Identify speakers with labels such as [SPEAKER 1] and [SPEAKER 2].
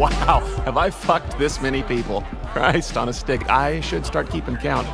[SPEAKER 1] Wow, have I fucked this many people? Christ on a stick. I should start keeping count.